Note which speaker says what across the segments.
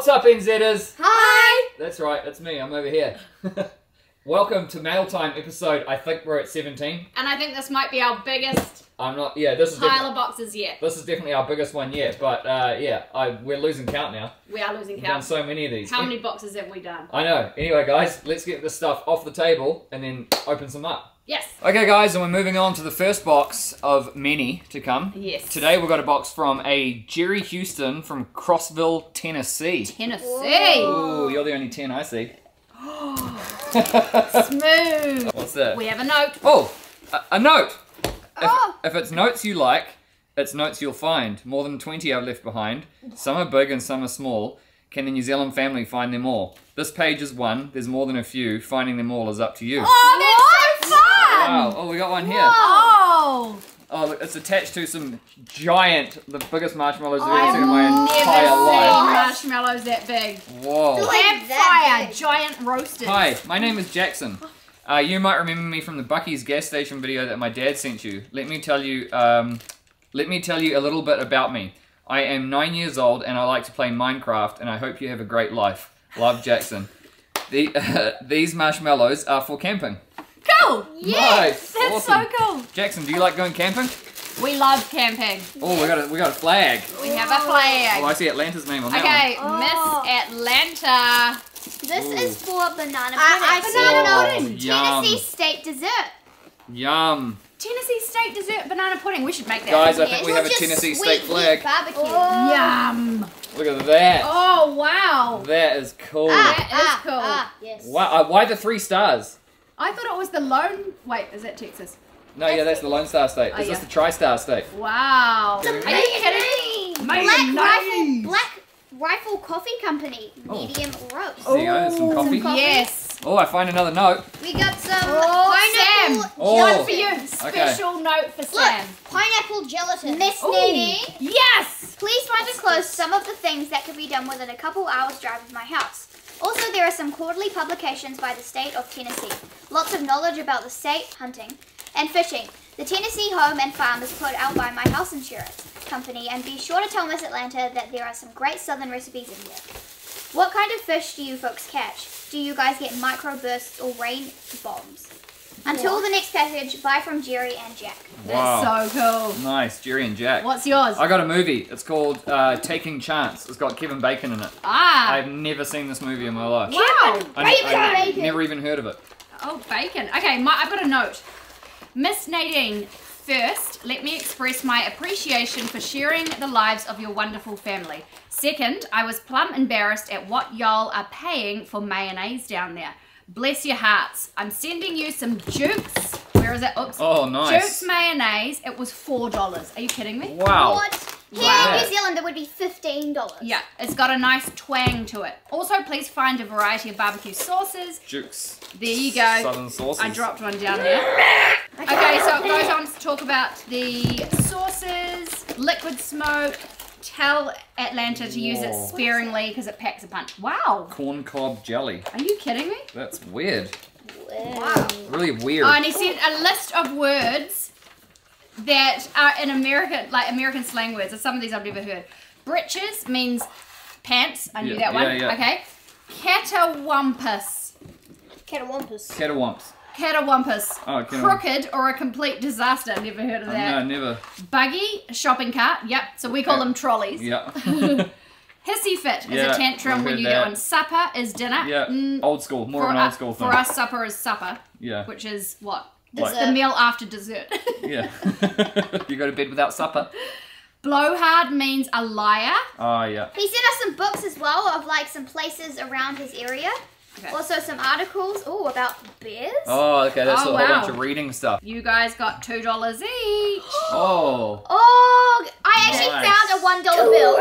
Speaker 1: What's up, NZers?
Speaker 2: Hi!
Speaker 1: That's right, it's me. I'm over here. Welcome to Mail Time episode. I think we're at 17.
Speaker 2: And I think this might be our biggest
Speaker 1: I'm not. Yeah, this is
Speaker 2: pile of boxes yet.
Speaker 1: this is definitely our biggest one yet. But uh, yeah, I we're losing count now.
Speaker 2: We are losing
Speaker 1: We've done
Speaker 2: count.
Speaker 1: so many of these.
Speaker 2: How many boxes have we done?
Speaker 1: I know. Anyway, guys, let's get this stuff off the table and then open some up.
Speaker 2: Yes.
Speaker 1: Okay, guys, and we're moving on to the first box of many to come.
Speaker 2: Yes.
Speaker 1: Today we've got a box from a Jerry Houston from Crossville, Tennessee.
Speaker 2: Tennessee.
Speaker 1: Ooh, you're the only 10 I see.
Speaker 2: Smooth.
Speaker 1: What's that?
Speaker 2: We have a note.
Speaker 1: Oh, a, a note. If,
Speaker 2: Oh.
Speaker 1: if it's notes you like, it's notes you'll find. More than 20 I've left behind. Some are big and some are small. Can the New Zealand family find them all? This page is one. There's more than a few. Finding them all is up to you.
Speaker 2: Oh, that's so fun!
Speaker 1: Wow. Oh, we got one here.
Speaker 2: Oh!
Speaker 1: Oh, look, it's attached to some giant, the biggest marshmallows I've ever
Speaker 2: I've
Speaker 1: seen in my
Speaker 2: never
Speaker 1: entire
Speaker 2: seen
Speaker 1: life.
Speaker 2: marshmallows that big.
Speaker 1: Whoa.
Speaker 3: Like
Speaker 2: Campfire, giant roasters.
Speaker 1: Hi, my name is Jackson. Uh, you might remember me from the Buc-ee's gas station video that my dad sent you. Let me tell you, um, let me tell you a little bit about me. I am nine years old and I like to play Minecraft, and I hope you have a great life. Love, Jackson. The, these marshmallows are for camping.
Speaker 2: Cool!
Speaker 1: Nice.
Speaker 2: That's
Speaker 1: awesome.
Speaker 2: so cool.
Speaker 1: Jackson, do you like going camping?
Speaker 2: We love camping.
Speaker 1: Oh, we got a we got a flag.
Speaker 2: We have a flag.
Speaker 1: Oh, I see Atlanta's name on that
Speaker 2: Okay,
Speaker 3: Oh.
Speaker 2: Miss Atlanta.
Speaker 3: This
Speaker 1: Ooh.
Speaker 3: is for banana pudding.
Speaker 2: I- I banana
Speaker 1: Oh,
Speaker 2: pudding.
Speaker 1: yum,
Speaker 3: Tennessee state dessert.
Speaker 1: yum.
Speaker 2: Tennessee state dessert banana pudding. We should make that.
Speaker 1: Guys, I
Speaker 3: Yes.
Speaker 1: think we have a Tennessee state flag.
Speaker 3: Barbecue.
Speaker 2: Yum.
Speaker 1: Look at that.
Speaker 2: Oh wow.
Speaker 1: That is cool.
Speaker 2: That is
Speaker 3: ah,
Speaker 2: cool.
Speaker 3: Ah, yes.
Speaker 1: Why, uh, why the three stars?
Speaker 2: I thought it was the lone. Wait, is that Texas?
Speaker 1: No, yeah, that's the Lone Star State.
Speaker 2: Oh, yeah.
Speaker 1: is the Tri-Star State.
Speaker 2: Wow.
Speaker 1: Are
Speaker 2: Are
Speaker 1: you
Speaker 2: you kidding?
Speaker 3: Black
Speaker 2: Mayonnaise.
Speaker 3: rifle, black rifle coffee company,
Speaker 1: Oh.
Speaker 3: medium roast.
Speaker 1: There you go, there's some coffee.
Speaker 3: coffee.
Speaker 2: Yes.
Speaker 1: Oh, I find another note.
Speaker 3: We got some
Speaker 2: Oh,
Speaker 3: pineapple
Speaker 2: Sam.
Speaker 1: Oh.
Speaker 2: One
Speaker 3: gelatin.
Speaker 2: for you. Special note for
Speaker 3: Look,
Speaker 2: Sam.
Speaker 3: pineapple gelatin. Miss
Speaker 2: Ooh.
Speaker 3: Nadine,
Speaker 2: Yes.
Speaker 3: please find enclosed some of the things that could be done within a couple hours drive of my house. Also, there are some quarterly publications by the state of Tennessee. Lots of knowledge about the state, hunting, and fishing. The Tennessee Home and Farm is put out by my house insurance company, and be sure to tell Miss Atlanta that there are some great southern recipes in here. What kind of fish do you folks catch? Do you guys get microbursts or rain bombs? Until the next package, bye from Jerry and Jack.
Speaker 2: That's so cool.
Speaker 1: Nice, Jerry and Jack.
Speaker 2: What's yours?
Speaker 1: I got a movie. It's called uh, Taking Chance. It's got Kevin Bacon in it.
Speaker 2: Ah.
Speaker 1: I've never seen this movie in my life.
Speaker 2: Wow.
Speaker 1: I,
Speaker 3: Bacon,
Speaker 1: I
Speaker 3: bacon.
Speaker 1: never even heard of it.
Speaker 2: Oh, bacon. Okay, my, I've got a note. Miss Nadine, first, let me express my appreciation for sharing the lives of your wonderful family. Second, I was plumb embarrassed at what y'all are paying for mayonnaise down there. Bless your hearts. I'm sending you some Duke's. Where is it? Oops.
Speaker 1: Oh, nice.
Speaker 2: Duke's mayonnaise. It was $4. Are you kidding me?
Speaker 1: Wow.
Speaker 3: What? Here
Speaker 2: Wow.
Speaker 3: in New Zealand, it would be fifteen dollars.
Speaker 2: Yeah, it's got a nice twang to it. Also, please find a variety of barbecue sauces.
Speaker 1: Duke's.
Speaker 2: There you go.
Speaker 1: Southern sauces.
Speaker 2: I dropped one down there. Okay, so it goes on to talk about the sauces, liquid smoke. Tell Atlanta to use it
Speaker 1: Whoa.
Speaker 2: sparingly because it packs a punch. Wow.
Speaker 1: Corn cob jelly.
Speaker 2: Are you kidding me?
Speaker 1: That's weird.
Speaker 3: Wow.
Speaker 1: Really weird.
Speaker 2: Oh, and he said a list of words that are in American, like American slang words. And some of these I've never heard. Britches means pants. I knew
Speaker 1: Yeah,
Speaker 2: that one.
Speaker 1: yeah, yeah.
Speaker 2: Okay. Catawampus.
Speaker 3: Catawampus.
Speaker 1: Catawumps.
Speaker 2: Catawampus.
Speaker 1: Oh, catawump-
Speaker 2: Crooked or a complete disaster. Never heard of
Speaker 1: Oh,
Speaker 2: that.
Speaker 1: no, never.
Speaker 2: Buggy, shopping cart. Yep. So we call
Speaker 1: Yeah.
Speaker 2: them trolleys.
Speaker 1: Yeah.
Speaker 2: Hissy fit is
Speaker 1: Yeah,
Speaker 2: a tantrum when you
Speaker 1: that.
Speaker 2: get one. Supper is dinner.
Speaker 1: yeah.
Speaker 2: Mm,
Speaker 1: Old school. More
Speaker 2: for,
Speaker 1: of an old
Speaker 2: us,
Speaker 1: school thing.
Speaker 2: for us, supper is supper,
Speaker 1: Yeah.
Speaker 2: which is what?
Speaker 1: Like-
Speaker 2: the meal after dessert.
Speaker 1: Yeah. you go to bed without supper.
Speaker 2: Blowhard means a liar.
Speaker 1: Oh, yeah.
Speaker 3: He sent us some books as well of like some places around his area.
Speaker 2: Okay.
Speaker 3: Also some articles. Oh, about bears.
Speaker 1: Oh, okay. That's
Speaker 2: Oh,
Speaker 1: a whole
Speaker 2: wow.
Speaker 1: bunch of reading stuff.
Speaker 2: You guys got two dollars each.
Speaker 1: Oh.
Speaker 3: Oh, I actually
Speaker 1: Nice.
Speaker 3: found a one dollar bill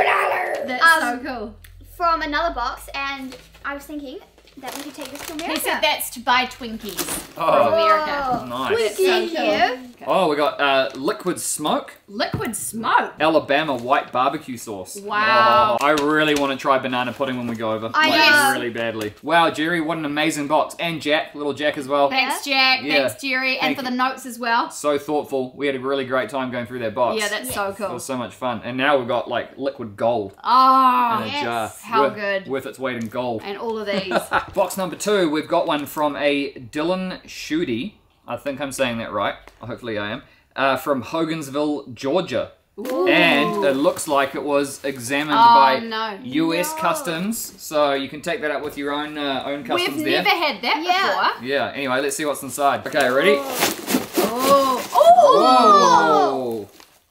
Speaker 2: That's
Speaker 3: Um,
Speaker 2: so cool.
Speaker 3: from another box, and I was thinking that we could take this to America.
Speaker 2: He said that's to buy Twinkies
Speaker 1: Oh.
Speaker 2: from America.
Speaker 3: Oh,
Speaker 1: Nice.
Speaker 3: Thank
Speaker 2: So cool.
Speaker 1: Oh, we got uh, liquid smoke,
Speaker 2: Liquid smoke.
Speaker 1: Alabama white barbecue sauce.
Speaker 2: Wow.
Speaker 1: Oh, I really want to try banana pudding when we go over.
Speaker 3: I
Speaker 1: like,
Speaker 3: know.
Speaker 1: really badly. Wow, Jerry, what an amazing box. And Jack, little Jack as well.
Speaker 2: Thanks, Jack.
Speaker 1: Yeah.
Speaker 2: Thanks, Jerry.
Speaker 1: Thank
Speaker 2: and for the notes as well.
Speaker 1: So thoughtful. We had a really great time going through that box.
Speaker 2: Yeah, that's so
Speaker 3: cool.
Speaker 1: It was so much fun. And now we've got like liquid gold in
Speaker 2: Oh,
Speaker 1: a
Speaker 3: yes.
Speaker 1: jar.
Speaker 2: How
Speaker 1: worth,
Speaker 2: good.
Speaker 1: Worth its weight in gold.
Speaker 2: and all of these.
Speaker 1: Box number two, we've got one from a Dylan Schutte. I think I'm saying that right. Hopefully I am. Uh, from Hogansville, Georgia. And it looks like it was examined
Speaker 2: Oh,
Speaker 1: by
Speaker 2: no.
Speaker 1: US
Speaker 3: No.
Speaker 1: Customs. So you can take that up with your own uh, own customs
Speaker 2: We've
Speaker 1: there.
Speaker 2: never had that
Speaker 3: Yeah.
Speaker 2: before.
Speaker 1: Yeah, anyway, let's see what's inside. Okay, ready?
Speaker 2: Oh. Oh.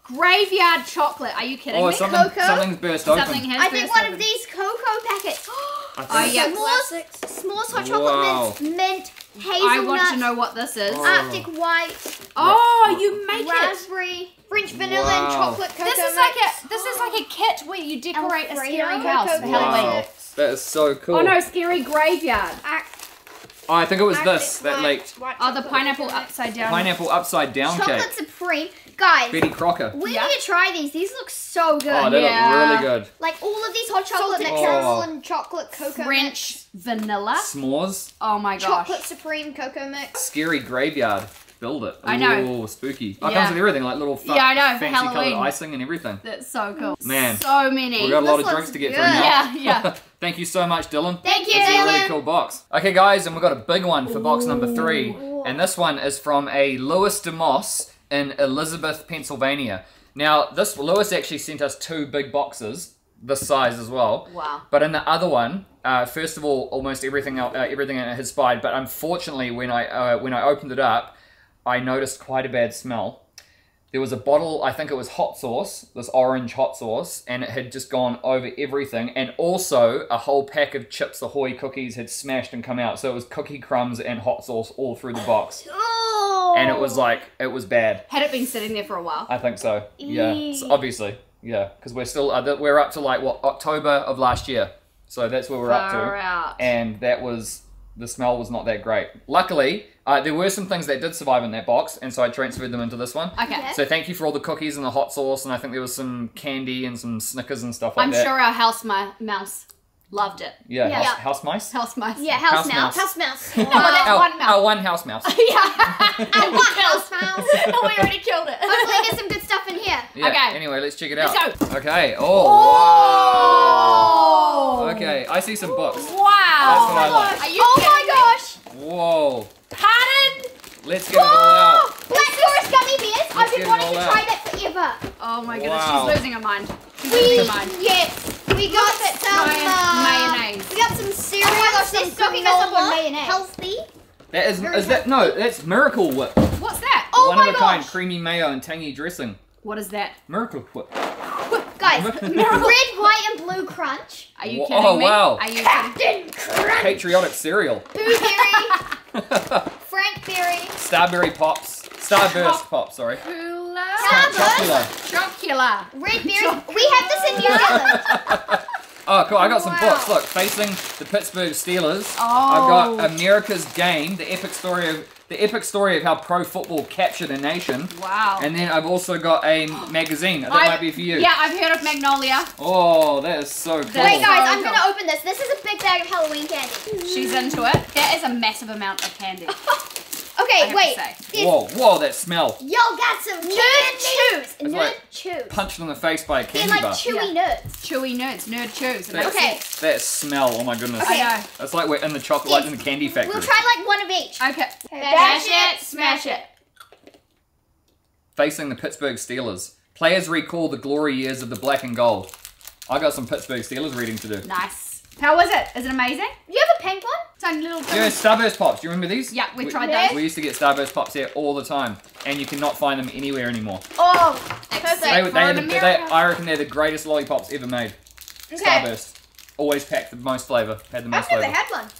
Speaker 1: Whoa!
Speaker 2: Graveyard chocolate. Are you kidding
Speaker 1: Oh,
Speaker 2: me?
Speaker 1: something,
Speaker 3: Cocoa?
Speaker 1: something's burst open.
Speaker 2: Something has
Speaker 3: I think one
Speaker 2: open.
Speaker 3: of these cocoa packets.
Speaker 1: I
Speaker 2: Oh,
Speaker 1: think-
Speaker 2: yeah.
Speaker 3: S'mores, s'mores hot chocolate
Speaker 1: Wow.
Speaker 3: mints, mint, hazelnut,
Speaker 2: I want to know what this is.
Speaker 1: Oh.
Speaker 3: Arctic white,
Speaker 2: Oh, you make it.
Speaker 3: raspberry, French vanilla, and chocolate cocoa
Speaker 2: This is like
Speaker 3: mix.
Speaker 2: a this is like a kit where you decorate a scary house for Halloween.
Speaker 1: Wow, that is so cool.
Speaker 2: Oh no, scary graveyard.
Speaker 3: Ar-
Speaker 1: Oh, I think it was this
Speaker 3: Arctic
Speaker 1: that
Speaker 3: white,
Speaker 1: leaked.
Speaker 2: Oh, the pineapple upside down.
Speaker 1: Pineapple upside down
Speaker 3: Chocolate
Speaker 1: cake.
Speaker 3: Supreme. Guys,
Speaker 1: Betty Crocker.
Speaker 3: we
Speaker 2: Yeah.
Speaker 3: need to try these. These look so good.
Speaker 1: Oh, they
Speaker 2: Yeah.
Speaker 1: look really good.
Speaker 3: like all of these hot chocolate
Speaker 4: Salted
Speaker 3: mixes.
Speaker 4: caramel
Speaker 1: Oh.
Speaker 4: and chocolate cocoa
Speaker 2: French
Speaker 4: mix.
Speaker 2: vanilla.
Speaker 1: S'mores.
Speaker 2: Oh my gosh.
Speaker 4: Chocolate supreme cocoa mix.
Speaker 1: Scary graveyard. Build it.
Speaker 2: I know.
Speaker 1: Ooh, spooky. Oh, it comes with everything, like little fu-
Speaker 2: Yeah, I know, for
Speaker 1: fancy coloured icing and everything.
Speaker 2: That's so cool.
Speaker 1: Man.
Speaker 2: So many.
Speaker 1: We've got a lot of drinks
Speaker 3: looks
Speaker 1: to get
Speaker 3: good.
Speaker 1: through now.
Speaker 2: Yeah, yeah.
Speaker 1: Thank you so much, Dylan.
Speaker 3: Thank you,
Speaker 1: It's a really cool box. Okay, guys, and we've got a big one for box number three. And this one is from a Lewis DeMoss in Elizabeth, Pennsylvania. Now, this Lewis actually sent us two big boxes, this size as well.
Speaker 2: Wow.
Speaker 1: But in the other one, uh, first of all, almost everything uh, everything in it had spied. But unfortunately, when I uh, when I opened it up, I noticed quite a bad smell. There was a bottle, I think it was hot sauce, this orange hot sauce, and it had just gone over everything. And also, a whole pack of Chips Ahoy cookies had smashed and come out. So it was cookie crumbs and hot sauce all through the box.
Speaker 3: Oh.
Speaker 1: And it was like, it was bad.
Speaker 2: Had it been sitting there for a while?
Speaker 1: I think so. Yeah, so obviously, yeah, because we're still uh, we're up to like what October of last year, so that's where we're up
Speaker 2: Far
Speaker 1: to,
Speaker 2: out.
Speaker 1: and that was the smell was not that great. Luckily, uh, there were some things that did survive in that box, and so I transferred them into this one.
Speaker 2: Okay.
Speaker 3: Okay.
Speaker 1: So thank you for all the cookies and the hot sauce, and I think there was some candy and some Snickers and stuff like that.
Speaker 2: I'm sure our house mi- mouse loved it.
Speaker 1: Yeah,
Speaker 3: Yeah.
Speaker 1: House, house mice.
Speaker 2: House mice.
Speaker 3: yeah, house,
Speaker 1: House
Speaker 3: mouse.
Speaker 1: mouse.
Speaker 4: House mouse.
Speaker 2: No, that's
Speaker 1: oh,
Speaker 2: one mouse.
Speaker 1: oh, one house mouse.
Speaker 2: yeah.
Speaker 3: And what house mouse?
Speaker 2: we already killed it.
Speaker 3: Hopefully, there's some good stuff in here.
Speaker 1: Yeah.
Speaker 2: Okay.
Speaker 1: Anyway, let's check it out.
Speaker 2: Let's go.
Speaker 1: Okay. Oh,
Speaker 2: Oh.
Speaker 1: wow. Okay, I see some books.
Speaker 2: Wow.
Speaker 1: That's what I like.
Speaker 2: Are you
Speaker 3: oh my gosh!
Speaker 1: Whoa.
Speaker 2: me? Pardon?
Speaker 1: Let's get it all out.
Speaker 3: Black Forest gummy bears. I've
Speaker 1: Let's
Speaker 3: been
Speaker 1: get it
Speaker 3: wanting to
Speaker 1: out.
Speaker 3: try that forever.
Speaker 2: Oh my goodness,
Speaker 1: Wow.
Speaker 2: she's losing her mind. She's
Speaker 3: We
Speaker 2: losing her mind.
Speaker 3: yes, we got some
Speaker 2: Ryan,
Speaker 3: uh,
Speaker 2: mayonnaise.
Speaker 3: We got some cereal.
Speaker 4: Oh my gosh,
Speaker 3: some
Speaker 4: they're stocking us up on mayonnaise.
Speaker 3: Healthy.
Speaker 1: That is,
Speaker 3: Very
Speaker 1: is that no? That's Miracle Whip.
Speaker 2: What's that?
Speaker 3: Oh
Speaker 1: One
Speaker 3: my
Speaker 1: of a kind, creamy mayo and tangy dressing.
Speaker 2: What is that?
Speaker 1: Miracle Whip.
Speaker 3: Guys, Miracle red, white, and blue crunch.
Speaker 2: Are you
Speaker 1: Wha-
Speaker 2: kidding
Speaker 1: oh,
Speaker 2: me?
Speaker 1: wow.
Speaker 2: Are you kidding?
Speaker 3: Captain Crunch.
Speaker 1: Patriotic cereal.
Speaker 3: Blueberry. Frank Berry.
Speaker 1: Starberry pops. Starburst pops. Sorry.
Speaker 2: Cooler.
Speaker 3: Starburst.
Speaker 1: Chocolate.
Speaker 2: Chocula.
Speaker 3: Red berries. We have this in New Zealand.
Speaker 1: Oh, cool. I got some
Speaker 3: Wow.
Speaker 1: books. Look, facing the Pittsburgh Steelers.
Speaker 2: Oh.
Speaker 1: I've got oh. America's Game, the epic story of the epic story of how pro football captured a nation.
Speaker 2: Wow.
Speaker 1: And then I've also got a magazine. That
Speaker 2: I-
Speaker 1: might be for you.
Speaker 2: Yeah, I've heard of Magnolia.
Speaker 1: Oh, that is so cool.
Speaker 3: Wait, guys, I'm gonna open this. This is a big bag of Halloween candy.
Speaker 2: She's into it. That is a massive amount of candy. I
Speaker 3: Okay, wait.
Speaker 2: to say.
Speaker 3: These-
Speaker 1: Whoa, whoa, that smell.
Speaker 3: Y'all got some nerd chews.
Speaker 1: It's
Speaker 3: Nerd
Speaker 1: like
Speaker 3: chews.
Speaker 1: Punched in the face by a
Speaker 3: They're
Speaker 1: candy
Speaker 3: like
Speaker 1: bar.
Speaker 3: chewy nerds.
Speaker 2: Chewy nerds, nerd chews.
Speaker 1: That-
Speaker 3: Okay.
Speaker 1: That smell, oh my goodness.
Speaker 3: Okay.
Speaker 2: I know.
Speaker 1: It's like we're in the chocolate, like in the candy factory.
Speaker 3: We'll try like one of each.
Speaker 2: Okay.
Speaker 3: Bash it, smash it.
Speaker 1: Facing the Pittsburgh Steelers. Players recall the glory years of the black and gold. I got some Pittsburgh Steelers reading to do.
Speaker 2: Nice. How was it? Is it amazing?
Speaker 3: You have a pink one?
Speaker 2: Tiny little.
Speaker 1: Yeah, Starburst Pops. Do you remember these?
Speaker 2: Yeah, we
Speaker 1: We-
Speaker 2: tried those.
Speaker 1: We used to get Starburst Pops here all the time, and you cannot find them anywhere anymore.
Speaker 3: Oh,
Speaker 2: Except
Speaker 1: They,
Speaker 2: for
Speaker 1: they, are
Speaker 2: in
Speaker 1: the, they, I reckon they're the greatest lollipops ever made.
Speaker 3: okay.
Speaker 1: Starburst. Always packed the most flavour. Had the most
Speaker 3: I've never
Speaker 1: flavour.
Speaker 3: had one.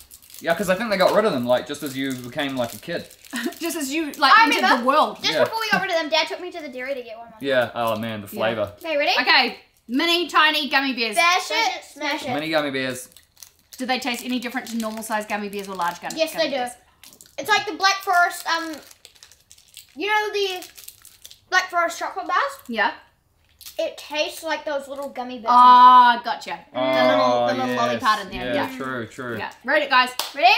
Speaker 1: Yeah, because I think they got rid of them, like, just as you became, like, a kid.
Speaker 2: Just as you like
Speaker 3: I
Speaker 2: entered
Speaker 3: remember.
Speaker 2: the world.
Speaker 3: Just
Speaker 1: Yeah.
Speaker 3: before we got rid of them, Dad took me to the dairy to get one.
Speaker 1: Yeah, oh man, the flavour.
Speaker 3: Okay, ready?
Speaker 2: Okay, mini tiny gummy bears.
Speaker 3: Smash it, smash it.
Speaker 1: Mini gummy bears.
Speaker 2: Do they taste any different to normal sized gummy bears or large gummy? Bears?
Speaker 3: Yes,
Speaker 2: gummy
Speaker 3: they do.
Speaker 2: bears?
Speaker 3: It's like the Black Forest. Um, you know the
Speaker 4: Like for our chocolate bars,
Speaker 2: Yeah.
Speaker 4: it tastes like those little gummy bears.
Speaker 2: Oh, gotcha.
Speaker 1: Oh,
Speaker 2: the little, the little
Speaker 1: yes.
Speaker 2: lolly part in there.
Speaker 1: Yeah,
Speaker 2: Yeah.
Speaker 1: true, true.
Speaker 2: Yeah. Read it, guys.
Speaker 3: Ready?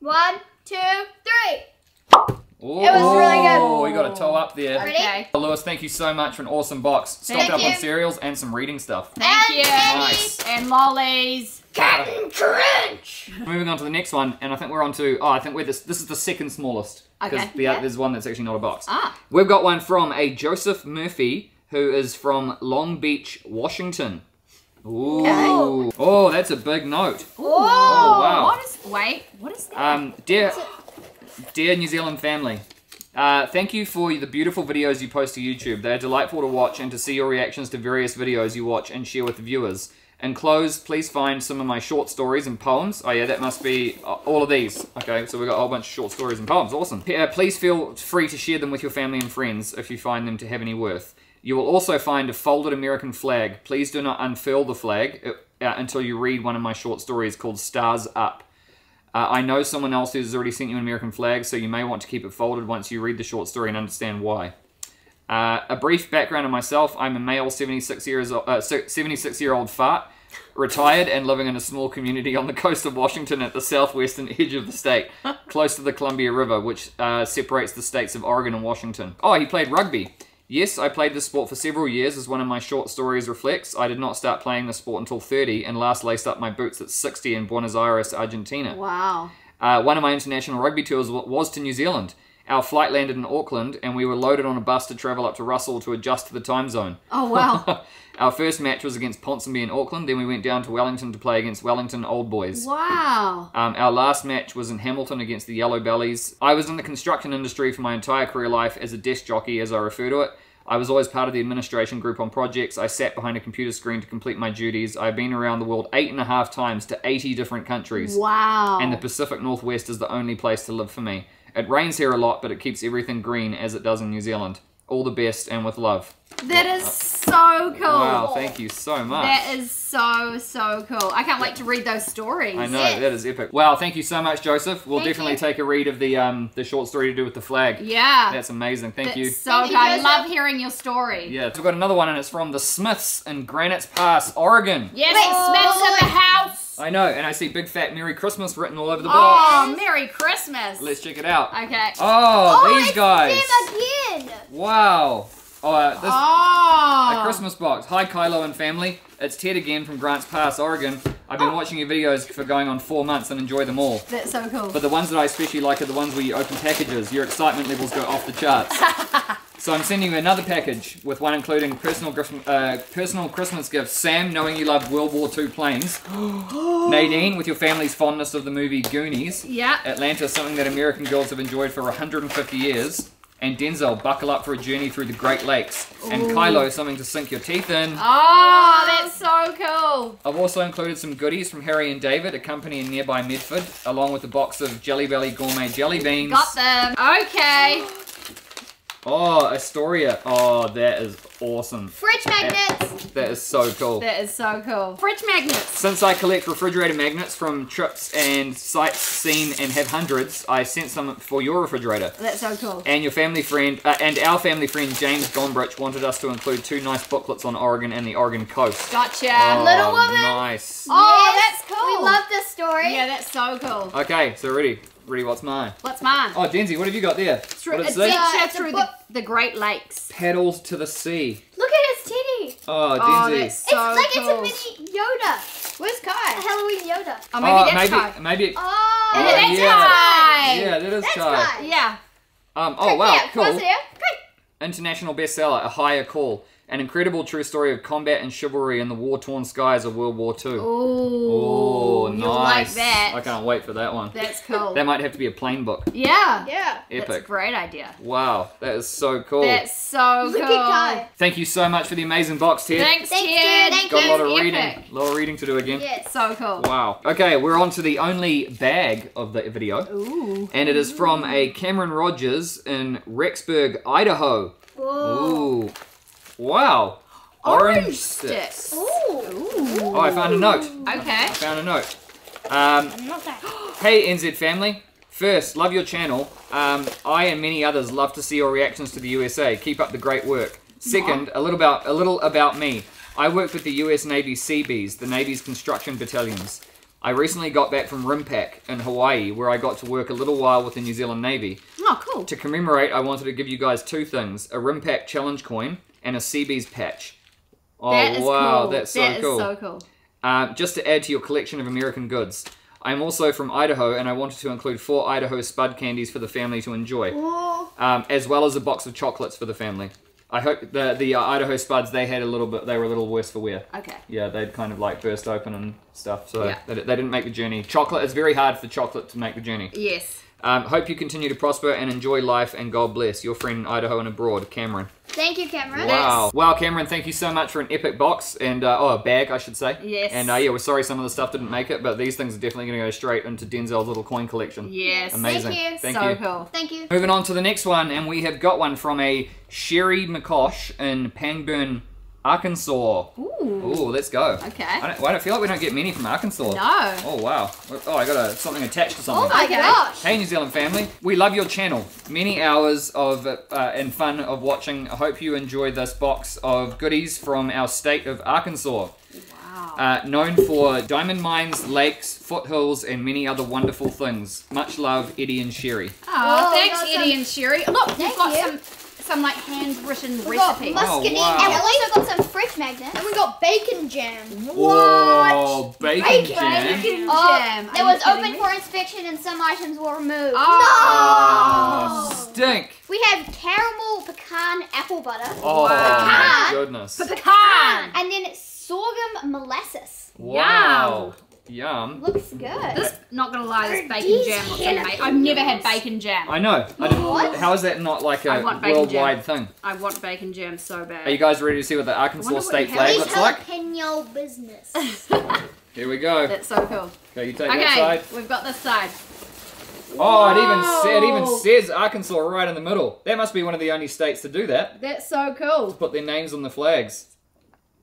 Speaker 3: One, two, three.
Speaker 1: Ooh,
Speaker 4: It was really good.
Speaker 1: Oh, we got a toe up there.
Speaker 3: Ready?
Speaker 2: Okay.
Speaker 1: Lewis, thank you so much for an awesome box. Stocked
Speaker 2: Thank
Speaker 1: up on cereals and some reading stuff.
Speaker 2: Thank
Speaker 3: And
Speaker 2: you.
Speaker 1: Nice.
Speaker 2: And lollies.
Speaker 4: Captain Crunch.
Speaker 1: Moving on to the next one, and I think we're on to. Oh, I think we're this. This is the second smallest. Because
Speaker 2: Okay.
Speaker 1: the,
Speaker 2: Yeah.
Speaker 1: there's one that's actually not a box.
Speaker 2: Ah.
Speaker 1: We've got one from a Joseph Murphy, who is from Long Beach, Washington. Ooh.
Speaker 2: Okay.
Speaker 1: Oh, that's a big note.
Speaker 2: Ooh.
Speaker 1: Oh, wow.
Speaker 2: What is, wait, what is that?
Speaker 1: Um, dear, dear New Zealand family, uh, thank you for the beautiful videos you post to YouTube. They are delightful to watch and to see your reactions to various videos you watch and share with the viewers. Enclosed, please find some of my short stories and poems. Oh yeah, that must be all of these. Okay, so we've got a whole bunch of short stories and poems. Awesome. Uh, please feel free to share them with your family and friends if you find them to have any worth. You will also find a folded American flag. Please do not unfurl the flag uh, until you read one of my short stories called Stars Up. Uh, I know someone else who's already sent you an American flag, so you may want to keep it folded once you read the short story and understand why. Uh, a brief background of myself: I'm a male, 76 years o- uh, 76 year old fart, retired and living in a small community on the coast of Washington at the southwestern edge of the state, close to the Columbia River, which uh, separates the states of Oregon and Washington. Oh, he played rugby. Yes, I played this sport for several years, as one of my short stories reflects. I did not start playing the sport until 30, and last laced up my boots at 60 in Buenos Aires, Argentina.
Speaker 2: wow.
Speaker 1: Uh, one of my international rugby tours was to New Zealand. Our flight landed in Auckland, and we were loaded on a bus to travel up to Russell to adjust to the time zone.
Speaker 2: Oh, wow.
Speaker 1: Our first match was against Ponsonby in Auckland, then we went down to Wellington to play against Wellington Old Boys.
Speaker 2: wow.
Speaker 1: Um, our last match was in Hamilton against the Yellow Bellies. I was in the construction industry for my entire career life as a desk jockey, as I refer to it. I was always part of the administration group on projects. I sat behind a computer screen to complete my duties. I've been around the world eight and a half times to 80 different countries.
Speaker 2: Wow.
Speaker 1: And the Pacific Northwest is the only place to live for me. It rains here a lot, but it keeps everything green as it does in New Zealand. All the best and with love.
Speaker 2: that is so cool.
Speaker 1: Wow, thank you so much.
Speaker 2: That is so, so cool. I can't wait to read those stories.
Speaker 1: I know
Speaker 3: Yes.
Speaker 1: that is epic. Wow, thank you so much, Joseph. We'll
Speaker 3: Thank
Speaker 1: definitely
Speaker 3: you.
Speaker 1: take a read of the um the short story to do with the flag.
Speaker 2: Yeah.
Speaker 1: That's amazing. Thank
Speaker 2: That's
Speaker 1: you.
Speaker 2: so
Speaker 3: Thank
Speaker 2: good.
Speaker 3: you,
Speaker 2: I love hearing your story.
Speaker 1: Yeah, so we've got another one, and it's from the Smiths in Granite's Pass, Oregon.
Speaker 2: Yes,
Speaker 3: Wait,
Speaker 2: Smith's in the house.
Speaker 1: I know, and I see big fat Merry Christmas written all over the box.
Speaker 2: Oh, Merry Christmas.
Speaker 1: Let's check it out.
Speaker 2: Okay.
Speaker 1: Oh,
Speaker 3: Oh,
Speaker 1: these guys.
Speaker 3: again.
Speaker 1: Wow. Oh, uh, this
Speaker 2: Oh.
Speaker 1: a Christmas box. Hi, Kylo and family. It's Ted again from Grants Pass, Oregon. I've been watching your videos for going on four months and enjoy them all.
Speaker 2: That's so cool.
Speaker 1: But the ones that I especially like are the ones where you open packages. Your excitement levels go off the charts. so I'm sending you another package with one including personal Christmas, uh, personal Christmas gifts. Sam, knowing you love World War II planes. Nadine, with your family's fondness of the movie Goonies.
Speaker 2: yeah.
Speaker 1: Atlanta, something that American girls have enjoyed for 150 years. And Denzel, buckle up for a journey through the Great Lakes. And
Speaker 2: Ooh.
Speaker 1: Kylo, something to sink your teeth in.
Speaker 2: Oh, that's so cool.
Speaker 1: I've also included some goodies from Harry and David, a company in nearby Medford, along with a box of Jelly Belly gourmet jelly beans.
Speaker 2: Got them. Okay.
Speaker 1: Oh, Astoria. Oh, that is awesome.
Speaker 3: Fridge magnets.
Speaker 1: That is so cool.
Speaker 2: That is so cool. Fridge magnets.
Speaker 1: Since I collect refrigerator magnets from trips and sites seen and have hundreds, I sent some for your refrigerator.
Speaker 2: That's so cool.
Speaker 1: And your family friend, uh, and our family friend James Gombrich wanted us to include two nice booklets on Oregon and the Oregon coast.
Speaker 2: Gotcha.
Speaker 1: Oh,
Speaker 3: Little woman.
Speaker 1: Nice.
Speaker 2: Oh,
Speaker 3: Yes,
Speaker 2: that's cool.
Speaker 3: We love this story.
Speaker 2: Yeah, that's so cool.
Speaker 1: Okay, so ready. Ready, what's mine?
Speaker 2: What's mine?
Speaker 1: Oh, Denzi, what have you got there?
Speaker 2: Through,
Speaker 1: what
Speaker 2: adventure
Speaker 1: say?
Speaker 3: Uh,
Speaker 2: through the, the Great Lakes.
Speaker 1: Paddles to the sea.
Speaker 3: Look at his titty.
Speaker 1: Oh,
Speaker 2: Oh,
Speaker 1: Denzi.
Speaker 2: that's so
Speaker 3: it's like
Speaker 2: cool.
Speaker 3: it's a mini Yoda.
Speaker 4: Where's
Speaker 3: A
Speaker 4: Kai?
Speaker 3: Halloween Yoda.
Speaker 2: Oh, maybe
Speaker 1: oh,
Speaker 2: that's
Speaker 1: maybe,
Speaker 2: Kai.
Speaker 1: maybe.
Speaker 3: Oh,
Speaker 1: Oh,
Speaker 2: that's
Speaker 1: yeah.
Speaker 2: Kai.
Speaker 1: Yeah, that is
Speaker 3: That's
Speaker 1: Kai.
Speaker 3: Kai.
Speaker 2: Yeah.
Speaker 1: Um, oh wow,
Speaker 3: yeah,
Speaker 1: cool.
Speaker 3: close it.
Speaker 1: International bestseller, A Higher Call, an incredible true story of combat and chivalry in the war-torn skies of World War II.
Speaker 2: Ooh.
Speaker 1: Oh,
Speaker 2: You'll like
Speaker 1: nice.
Speaker 2: that.
Speaker 1: I can't wait for that one.
Speaker 2: That's cool.
Speaker 1: That might have to be a plane book.
Speaker 2: yeah.
Speaker 4: Yeah.
Speaker 2: That's a
Speaker 1: Epic.
Speaker 2: great idea.
Speaker 1: Wow, that is so cool.
Speaker 2: That's so
Speaker 3: Look
Speaker 2: cool.
Speaker 3: at
Speaker 1: Thank you so much for the amazing box, Ted.
Speaker 2: Thanks,
Speaker 3: Thanks,
Speaker 2: Ted.
Speaker 3: Ted. Thank
Speaker 1: Got a lot of
Speaker 2: That's
Speaker 1: reading, a lot of reading to do again.
Speaker 3: Yes.
Speaker 2: So cool.
Speaker 1: Wow. Okay, we're on to the only bag of the video.
Speaker 2: Ooh.
Speaker 1: And it is from a Cameron Rogers in Rexburg, Idaho.
Speaker 3: Whoa.
Speaker 1: Ooh. Wow.
Speaker 2: Orange sticks.
Speaker 3: Ooh.
Speaker 2: Ooh.
Speaker 1: Oh, I found a note.
Speaker 2: Okay.
Speaker 1: I found a note. Um,
Speaker 3: Not that.
Speaker 1: hey, NZ family. First, love your channel. Um, I and many others love to see your reactions to the USA. Keep up the great work. Second, a little about a little about me. I work with the U.S. Navy Seabees, the Navy's construction battalions. I recently got back from RIMPAC in Hawaii, where I got to work a little while with the New Zealand Navy.
Speaker 2: Oh, cool.
Speaker 1: To commemorate, I wanted to give you guys two things: a RIMPAC challenge coin and a Seabees patch. Oh
Speaker 2: That
Speaker 1: wow,
Speaker 2: cool.
Speaker 1: that's so
Speaker 2: That is
Speaker 1: cool.
Speaker 2: so cool.
Speaker 1: Uh, just to add to your collection of American goods. I'm also from Idaho, and I wanted to include four Idaho Spud candies for the family to enjoy, um, as well as a box of chocolates for the family. I hope the the uh, Idaho Spuds they had a little bit they were a little worse for wear.
Speaker 2: Okay.
Speaker 1: Yeah, they'd kind of like burst open and stuff, so
Speaker 2: Yeah.
Speaker 1: they, they didn't make the journey. Chocolate it's very hard for chocolate to make the journey.
Speaker 2: Yes.
Speaker 1: Um, hope you continue to prosper and enjoy life, and God bless your friend in Idaho and abroad, Cameron.
Speaker 3: Thank you, Cameron.
Speaker 1: Wow. Wow, Cameron, thank you so much for an epic box and, uh, oh, a bag, I should say.
Speaker 2: Yes.
Speaker 1: And, uh, yeah, we're sorry some of the stuff didn't make it, but these things are definitely going to go straight into Denzel's little coin collection.
Speaker 2: Yes.
Speaker 1: Amazing.
Speaker 3: Thank you.
Speaker 1: Thank
Speaker 2: so
Speaker 1: you.
Speaker 2: cool.
Speaker 3: Thank you.
Speaker 1: Moving on to the next one, and we have got one from a Sherry McCosh in Pangburn, Arkansas.
Speaker 2: Ooh.
Speaker 1: Ooh, let's go.
Speaker 2: Okay.
Speaker 1: I don't, I don't feel like we don't get many from Arkansas.
Speaker 2: No.
Speaker 1: Oh, wow. Oh, I got a, something attached to something.
Speaker 3: Oh my
Speaker 2: Okay.
Speaker 3: gosh.
Speaker 1: Hey New Zealand family, we love your channel. Many hours of uh, and fun of watching. I hope you enjoy this box of goodies from our state of Arkansas.
Speaker 2: Wow.
Speaker 1: Uh, known for diamond mines, lakes, foothills, and many other wonderful things. Much love, Eddie and Sherry.
Speaker 2: Oh,
Speaker 3: Oh,
Speaker 2: thanks,
Speaker 3: we
Speaker 2: Eddie
Speaker 3: some-
Speaker 2: and Sherry. Look, we've got
Speaker 3: you.
Speaker 2: some some like handwritten
Speaker 3: We got
Speaker 2: recipes.
Speaker 3: muscadine,
Speaker 1: Oh, wow.
Speaker 3: and we also got some fridge magnets.
Speaker 4: And we got bacon jam.
Speaker 1: Whoa, bacon,
Speaker 4: Bacon.
Speaker 1: jam.
Speaker 2: Bacon
Speaker 3: Oh,
Speaker 2: jam.
Speaker 3: It
Speaker 2: Are
Speaker 3: was open
Speaker 2: me?
Speaker 3: for inspection, and some items were removed.
Speaker 1: Oh, ah, stink.
Speaker 3: We have caramel pecan apple butter,
Speaker 1: Oh,
Speaker 2: Wow.
Speaker 1: my goodness.
Speaker 2: Pecan.
Speaker 3: and then sorghum molasses.
Speaker 1: Wow. Yum.
Speaker 3: Looks good.
Speaker 2: This, not gonna lie, this bacon
Speaker 4: these
Speaker 2: jam looks amazing. I've never had bacon jam.
Speaker 1: I know. I didn't,
Speaker 3: What?
Speaker 1: how is that not like a
Speaker 2: want bacon jam.
Speaker 1: worldwide thing?
Speaker 2: I want bacon jam so bad.
Speaker 1: Are you guys ready to see what the Arkansas
Speaker 2: what
Speaker 1: state
Speaker 2: the
Speaker 1: flag
Speaker 2: hell
Speaker 1: looks
Speaker 3: Please
Speaker 1: like?
Speaker 3: jalapeno business.
Speaker 1: Here we go.
Speaker 2: That's so cool.
Speaker 1: Okay, you take that
Speaker 2: Okay,
Speaker 1: side.
Speaker 2: we've got this side.
Speaker 1: Oh, it even it even says Arkansas right in the middle. That must be one of the only states to do that.
Speaker 2: That's so cool.
Speaker 1: To Put their names on the flags.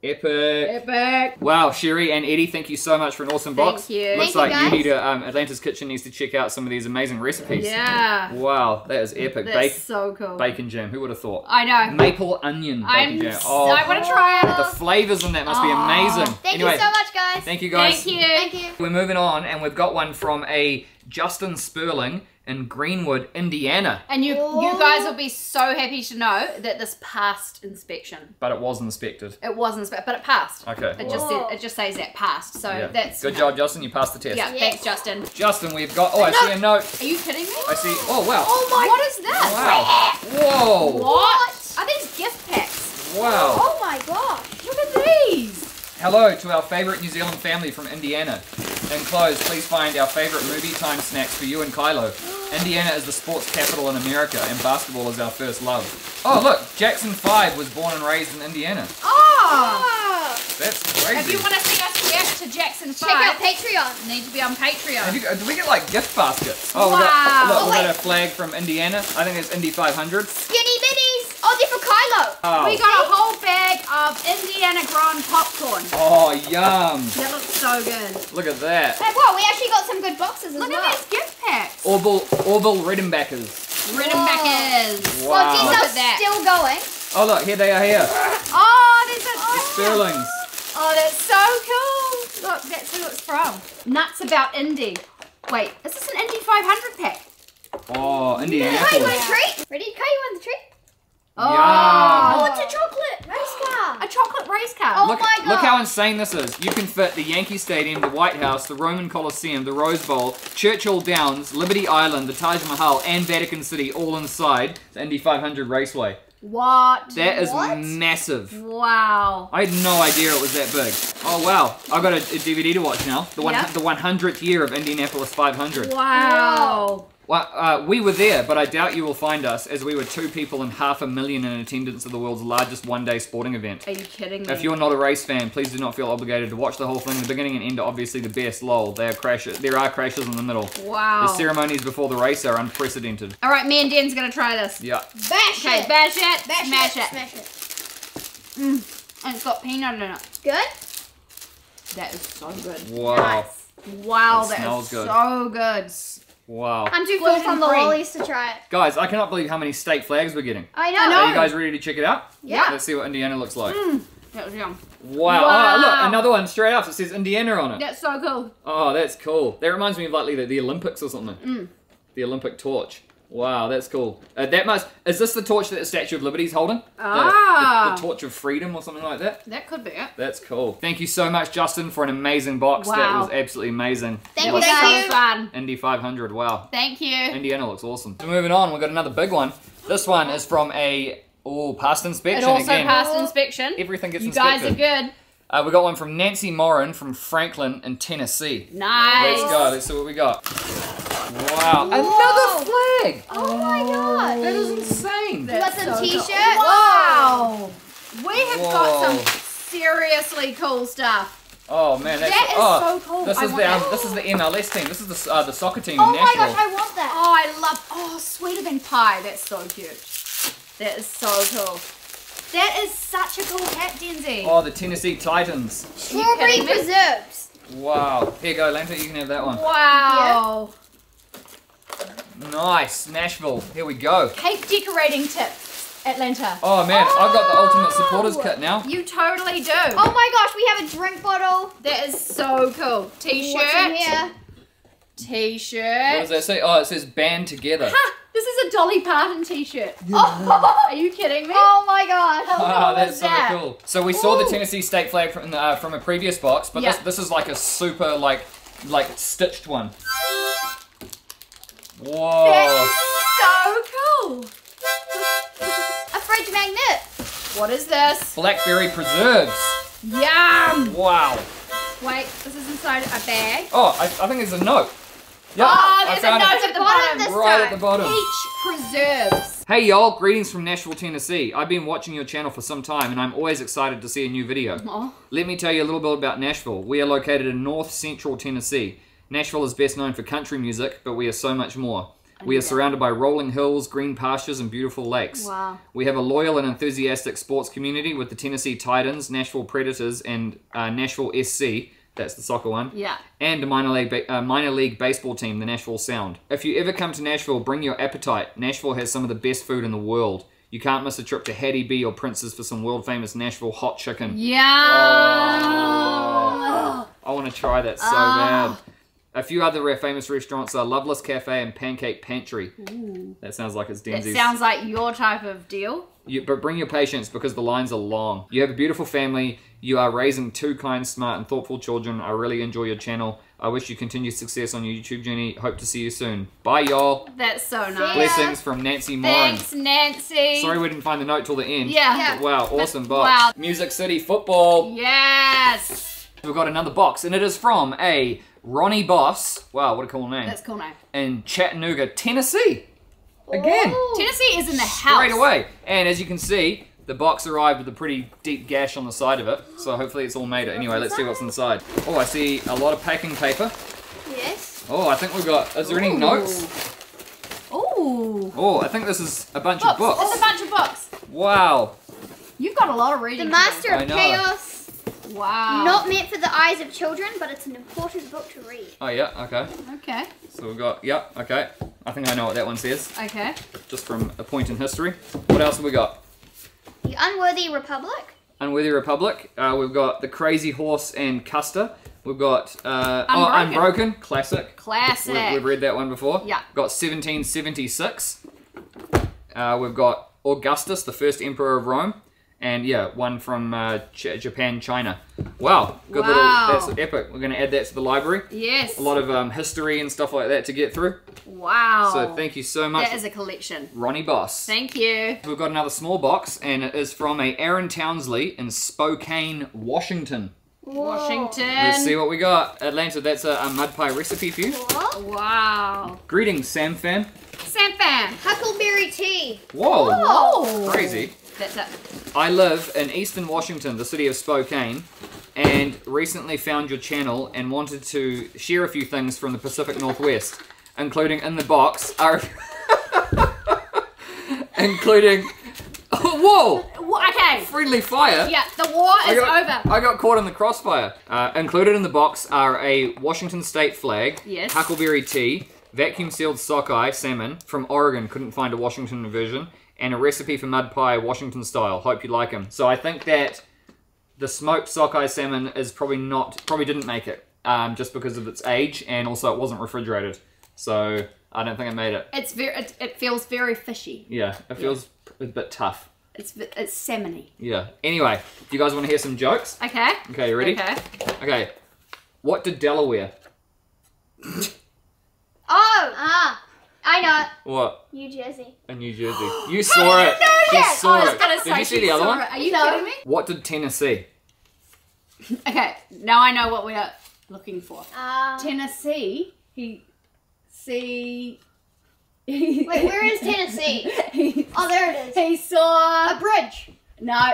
Speaker 1: Epic.
Speaker 2: Epic.
Speaker 1: Wow, Sherry and Eddie, thank you so much for an awesome
Speaker 2: Thank
Speaker 1: box.
Speaker 2: you.
Speaker 1: Looks
Speaker 3: Thank
Speaker 1: like you
Speaker 3: guys.
Speaker 1: need to. Um, Atlanta's Kitchen needs to check out some of these amazing recipes.
Speaker 2: Yeah.
Speaker 1: Wow, that is epic.
Speaker 2: That's
Speaker 1: Bacon,
Speaker 2: so cool.
Speaker 1: bacon jam. Who would have thought?
Speaker 2: I know.
Speaker 1: Maple onion bacon
Speaker 2: I'm.
Speaker 1: jam.
Speaker 2: s-
Speaker 1: Oh,
Speaker 2: I want to try it.
Speaker 1: the flavors in that must be
Speaker 2: Oh.
Speaker 1: amazing.
Speaker 3: Thank
Speaker 1: anyway,
Speaker 3: you so much, guys.
Speaker 1: thank you guys.
Speaker 2: Thank you.
Speaker 3: Thank you.
Speaker 1: We're moving on, and we've got one from a Justin Sperling in Greenwood, Indiana.
Speaker 2: And you, you oh. guys will be so happy to know that this passed inspection.
Speaker 1: But it was inspected.
Speaker 2: It wasn't inspected, but it passed.
Speaker 1: Okay.
Speaker 2: It just said, it just says that passed. So
Speaker 1: Yeah.
Speaker 2: that's
Speaker 1: Good job, Justin. You passed the test.
Speaker 2: Yeah,
Speaker 3: Yes.
Speaker 2: thanks, Justin.
Speaker 1: Justin, we've got. Oh, I see a note.
Speaker 2: Are you kidding me?
Speaker 1: I see. Oh, wow.
Speaker 2: Oh my! What is this?
Speaker 1: Wow. Whoa.
Speaker 2: What? Are these gift packs?
Speaker 1: Wow.
Speaker 3: Oh my gosh.
Speaker 2: Look at these.
Speaker 1: Hello to our favorite New Zealand family from Indiana. Enclosed, please find our favorite movie time snacks for you and Kylo. Oh, Indiana is the sports capital in America, and basketball is our first love. Oh, look, Jackson 5 was born and raised in Indiana.
Speaker 2: Oh!
Speaker 1: oh!
Speaker 2: That's
Speaker 1: crazy.
Speaker 2: If you want to see us react to Jackson 5,
Speaker 3: Check out
Speaker 2: 5,
Speaker 3: Patreon.
Speaker 2: need to be on Patreon.
Speaker 1: You do we get like gift baskets? Oh, we
Speaker 2: Wow.
Speaker 1: got, look,
Speaker 3: Oh,
Speaker 1: we got
Speaker 3: oh,
Speaker 1: a flag from Indiana. I think it's Indy 500.
Speaker 3: Skinny bitties. Oh, they're for Kylo.
Speaker 1: Oh,
Speaker 2: We got a whole bag of Indiana Grand popcorn.
Speaker 1: oh yum.
Speaker 2: That looks so good.
Speaker 1: Look at that.
Speaker 3: Hey, whoa, we actually got some good boxes as
Speaker 2: Look
Speaker 3: well.
Speaker 2: at these gift packs.
Speaker 1: Orville, Orville Redenbacher's.
Speaker 2: Riddenbackers.
Speaker 1: Wow.
Speaker 3: Well, these
Speaker 2: Look
Speaker 3: are
Speaker 2: at that.
Speaker 3: still going.
Speaker 1: Oh, look, here they are here.
Speaker 2: Oh, there's a
Speaker 1: Sterlings.
Speaker 2: Oh, that's so cool. Look, that's who it's from. Nuts about Indy. Wait, is this an Indy 500 pack?
Speaker 1: Oh,
Speaker 3: Kai, you want
Speaker 1: Indianapolis.
Speaker 3: a treat? Ready? Kai, you want the treat?
Speaker 2: Oh,
Speaker 1: Yum.
Speaker 3: Oh, it's a chocolate race car.
Speaker 2: a chocolate race car.
Speaker 3: Oh
Speaker 1: Look,
Speaker 3: my god.
Speaker 1: look how insane this is. You can fit the Yankee Stadium, the White House, the Roman Coliseum, the Rose Bowl, Churchill Downs, Liberty Island, the Taj Mahal, and Vatican City all inside the Indy 500 Raceway.
Speaker 2: What?
Speaker 1: That is
Speaker 3: What?
Speaker 1: massive.
Speaker 2: Wow.
Speaker 1: I had no idea it was that big. Oh wow, I've got a, a DVD to watch now. The one,
Speaker 2: Yeah.
Speaker 1: the 100th year of Indianapolis 500.
Speaker 2: Wow.
Speaker 1: Well, uh, we were there, but I doubt you will find us, as we were two people and half a million in attendance of the world's largest one-day sporting event.
Speaker 2: Are you kidding me?
Speaker 1: If you're not a race fan, please do not feel obligated to watch the whole thing. The beginning and end are obviously the best. Lol, they are crashes. There are crashes in the middle.
Speaker 2: wow.
Speaker 1: The ceremonies before the race are unprecedented.
Speaker 2: All right, me and Dan's gonna try this.
Speaker 1: Yeah.
Speaker 3: Bash
Speaker 2: Okay,
Speaker 3: it.
Speaker 2: bash it,
Speaker 3: Bash
Speaker 2: smash
Speaker 3: it.
Speaker 2: it.
Speaker 3: Smash it.
Speaker 2: And it's got peanut in it.
Speaker 3: Good?
Speaker 2: That is so good.
Speaker 1: Wow.
Speaker 3: Nice.
Speaker 2: Wow,
Speaker 1: It
Speaker 2: that
Speaker 1: smells
Speaker 2: is
Speaker 1: good.
Speaker 2: so good.
Speaker 1: Wow.
Speaker 3: I'm too full from the
Speaker 2: Gluten-free.
Speaker 3: lollies to try it.
Speaker 1: Guys, I cannot believe how many state flags we're getting.
Speaker 3: I know.
Speaker 2: I know.
Speaker 1: Are you guys ready to check it out?
Speaker 2: Yeah.
Speaker 1: Let's see what Indiana looks like.
Speaker 2: That was yum.
Speaker 1: Wow.
Speaker 2: Wow.
Speaker 1: Oh, look, another one straight up. It says Indiana on it.
Speaker 2: That's so cool.
Speaker 1: Oh, that's cool. That reminds me of like the, the Olympics or something.
Speaker 2: Mm.
Speaker 1: The Olympic torch. Wow, that's cool. Uh, that must is this the torch that the Statue of Liberty's holding? The-
Speaker 2: Ah.
Speaker 1: The, the torch of freedom or something like that.
Speaker 2: That could be it.
Speaker 1: That's cool. Thank you so much, Justin, for an amazing box. That was absolutely amazing.
Speaker 3: Thank you,
Speaker 2: was
Speaker 3: thank
Speaker 2: so
Speaker 3: you.
Speaker 2: fun.
Speaker 1: Indy 500. Wow.
Speaker 2: Thank you.
Speaker 1: Indiana looks awesome. So moving on, we've got another big one. This one is from a oh past
Speaker 2: It
Speaker 1: inspection
Speaker 2: also
Speaker 1: again.
Speaker 2: passed inspection.
Speaker 1: Everything gets
Speaker 2: You guys are good.
Speaker 1: Uh, we got one from Nancy Morin from Franklin in Tennessee.
Speaker 2: Nice.
Speaker 1: Let's go. Let's see what we got. Wow.
Speaker 3: Whoa.
Speaker 1: Another flag.
Speaker 3: Oh my god.
Speaker 1: That is insane.
Speaker 2: That's
Speaker 3: got some
Speaker 2: so
Speaker 3: t-shirts.
Speaker 2: Wow. We have got some seriously cool stuff.
Speaker 1: Oh man, that's
Speaker 2: That is
Speaker 1: oh,
Speaker 2: so cool.
Speaker 1: This
Speaker 2: I
Speaker 1: is the um,
Speaker 2: that.
Speaker 1: this is the MLS team. This is the uh, the soccer team
Speaker 3: Oh
Speaker 1: in
Speaker 3: my
Speaker 1: Nashville.
Speaker 3: gosh, I want that.
Speaker 2: Oh, I love. Oh, sweeter than pie. That's so cute. That is so cool. That is such a cool hat, Denzi.
Speaker 1: Oh, the Tennessee Titans.
Speaker 3: Strawberry preserves.
Speaker 1: Wow. Here you go, Lanta. You can have that one.
Speaker 2: Wow.
Speaker 1: Nice. Nashville. Here we go.
Speaker 2: Cake decorating tips, Atlanta.
Speaker 1: Oh man, I've got the ultimate
Speaker 2: Oh.
Speaker 1: supporters kit now.
Speaker 2: You totally do.
Speaker 3: Oh my gosh, we have a drink bottle.
Speaker 2: That is so cool.
Speaker 3: What's in
Speaker 2: T-shirt.
Speaker 3: here?
Speaker 2: T-shirt.
Speaker 1: What does that say? Oh, it says band together.
Speaker 2: Ha! This is a Dolly Parton T-shirt.
Speaker 3: Oh,
Speaker 2: Are you kidding me?
Speaker 3: oh my gosh.
Speaker 2: How cool
Speaker 1: that's so
Speaker 2: that?
Speaker 1: cool. So we saw the Tennessee state flag from the, uh, from a previous box, but this this is like a super like like stitched one. Whoa.
Speaker 2: That is so cool.
Speaker 3: A fridge magnet.
Speaker 2: What is this?
Speaker 1: Blackberry preserves.
Speaker 2: Yum.
Speaker 1: Wow.
Speaker 2: Wait, this is inside a bag.
Speaker 1: Oh, I, I think there's a note. Yeah,
Speaker 2: oh,
Speaker 1: I
Speaker 2: there's a
Speaker 1: found
Speaker 2: note
Speaker 1: it.
Speaker 2: at the
Speaker 3: Bottom
Speaker 2: bottom.
Speaker 3: this
Speaker 1: right at the bottom.
Speaker 2: Peach preserves.
Speaker 1: Hey y'all, greetings from Nashville, Tennessee. I've been watching your channel for some time and I'm always excited to see a new video.
Speaker 2: Oh,
Speaker 1: Let me tell you a little bit about Nashville. We are located in north central Tennessee. Nashville is best known for country music, but we are so much more. We are surrounded by rolling hills, green pastures, and beautiful lakes.
Speaker 2: Wow.
Speaker 1: We have a loyal and enthusiastic sports community with the Tennessee Titans, Nashville Predators, and uh, Nashville SC. That's the soccer one.
Speaker 2: yeah.
Speaker 1: And a minor league, ba- uh, minor league baseball team, the Nashville Sound. If you ever come to Nashville, bring your appetite. Nashville has some of the best food in the world. You can't miss a trip to Hattie B or Prince's for some world famous Nashville hot chicken.
Speaker 2: Yum.
Speaker 1: I want to try that so
Speaker 2: Ah.
Speaker 1: bad. A few other famous restaurants are Loveless Cafe and Pancake Pantry. That sounds like it's
Speaker 2: That sounds like your type of deal.
Speaker 1: You, but bring your patience because the lines are long. You have a beautiful family. You are raising two kind, smart, and thoughtful children. I really enjoy your channel. I wish you continued success on your YouTube journey. Hope to see you soon. Bye, y'all.
Speaker 2: That's so nice.
Speaker 1: Blessings from Nancy Morin.
Speaker 2: Thanks, Nancy.
Speaker 1: Sorry we didn't find the note till the end.
Speaker 2: Yeah.
Speaker 3: Yeah.
Speaker 1: Wow, awesome box.
Speaker 2: Wow.
Speaker 1: Music City Football.
Speaker 2: Yes.
Speaker 1: We've got another box, and it is from a Ronnie Boss. Wow, what a cool name.
Speaker 2: That's cool name.
Speaker 1: in Chattanooga, Tennessee. Again,
Speaker 3: Ooh.
Speaker 2: Tennessee is in the house.
Speaker 1: straight away. And as you can see, the box arrived with a pretty deep gash on the side of it. So hopefully it's all made it. Anyway, let's see what's inside. Oh, I see a lot of packing paper.
Speaker 3: Yes.
Speaker 1: Oh, I think we've got. Is there any notes?
Speaker 2: Ooh.
Speaker 1: Oh, I think this is a bunch
Speaker 2: Books.
Speaker 1: of books.
Speaker 2: It's a bunch of books.
Speaker 1: Wow.
Speaker 2: You've got a lot of reading.
Speaker 3: The. Master of. Chaos.
Speaker 2: Wow.
Speaker 3: Not meant for the eyes of children, but it's an important book to read.
Speaker 1: Oh yeah. Okay.
Speaker 2: Okay.
Speaker 1: So we've got. Yep. Okay. I think I know what that one says,
Speaker 2: Okay.
Speaker 1: just from a point in history. What else have we got?
Speaker 3: The Unworthy Republic.
Speaker 1: Unworthy Republic. Uh, we've got the Crazy Horse and Custer. We've got uh, oh,
Speaker 2: Unbroken.
Speaker 1: Unbroken, classic.
Speaker 2: Classic.
Speaker 1: We've, we've read that one before.
Speaker 2: Yeah.
Speaker 1: Got 1776. Uh, we've got Augustus, the first emperor of Rome, and yeah, one from uh, Ch- Japan, China. Wow, good
Speaker 2: Wow.
Speaker 1: little. That's epic. We're going to add that to the library.
Speaker 2: yes.
Speaker 1: A lot of um, history and stuff like that to get through.
Speaker 2: Wow.
Speaker 1: So thank you so much,
Speaker 2: That is a collection.
Speaker 1: Ronnie Boss.
Speaker 2: Thank you.
Speaker 1: We've got another small box, and it is from a Aaron Townsley in Spokane, Washington.
Speaker 2: Washington.
Speaker 1: Let's see what we got. Atlanta, that's a, a mud pie recipe for you.
Speaker 3: What?
Speaker 2: Wow.
Speaker 1: Greetings, Sam fan.
Speaker 2: Sam fan.
Speaker 3: Huckleberry tea.
Speaker 1: Whoa,
Speaker 2: Oh.
Speaker 1: crazy.
Speaker 2: That's it.
Speaker 1: I live in eastern Washington, the city of Spokane, and recently found your channel and wanted to share a few things from the Pacific Northwest, including in the box are. including. Whoa!
Speaker 2: Okay.
Speaker 1: Friendly fire!
Speaker 2: Yeah, the war
Speaker 1: I
Speaker 2: is
Speaker 1: got,
Speaker 2: over.
Speaker 1: I got caught in the crossfire. Uh, included in the box are a Washington state flag,
Speaker 2: Yes.
Speaker 1: huckleberry tea, vacuum sealed sockeye salmon from Oregon. Couldn't find a Washington version. And a recipe for mud pie, Washington style. Hope you like them. So I think that the smoked sockeye salmon is probably not, probably didn't make it, um, just because of its age, and also it wasn't refrigerated. So I don't think it made it.
Speaker 2: It's very. It, it feels very fishy.
Speaker 1: Yeah, it feels a bit tough.
Speaker 2: It's v- it's salmony.
Speaker 1: Yeah. Anyway, do you guys want to hear some jokes?
Speaker 2: Okay.
Speaker 1: Okay, you ready?
Speaker 2: Okay.
Speaker 1: Okay. What did Delaware?
Speaker 3: Oh, ah, I know. it.
Speaker 1: What?
Speaker 3: New Jersey.
Speaker 1: In New Jersey. You saw it. She
Speaker 2: I
Speaker 1: saw
Speaker 2: was
Speaker 1: it.
Speaker 2: gonna
Speaker 1: Did you see the other
Speaker 2: saw
Speaker 1: one?
Speaker 2: it. Are you
Speaker 3: No.
Speaker 2: kidding me?
Speaker 1: What did Tennessee?
Speaker 2: Okay. Now I know what we are looking for.
Speaker 3: Uh,
Speaker 2: Tennessee. He. See.
Speaker 3: wait, where is Tennessee?
Speaker 2: he,
Speaker 3: Oh, there it is.
Speaker 2: he saw.
Speaker 3: A bridge.
Speaker 2: No.